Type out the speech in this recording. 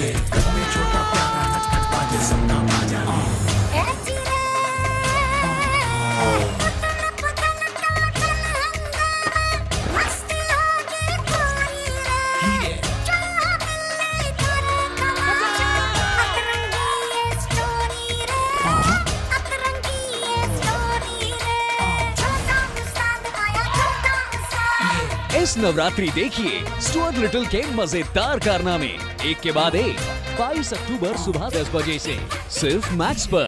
ये छोटा पाता नचखट बाजे सबका बाजा इस नवरात्रि देखिए स्टुअर्ट लिटिल के मज़ेदार कारनामे। एक के बाद एक 22 अक्टूबर सुबह 10 बजे से, सिर्फ़ मैक्स पर।